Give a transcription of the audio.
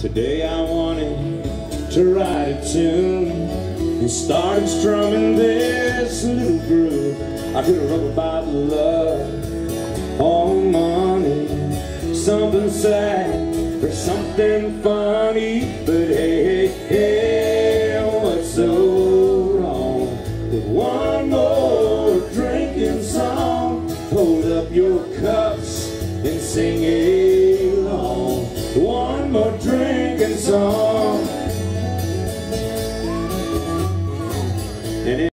Today I wanted to write a tune And started strumming this little groove. I could have wrote about love all money, Something sad or something funny But hey, hey, hey, what's so wrong? With one more drinking song Hold up your cups and sing along. One more drink. American song.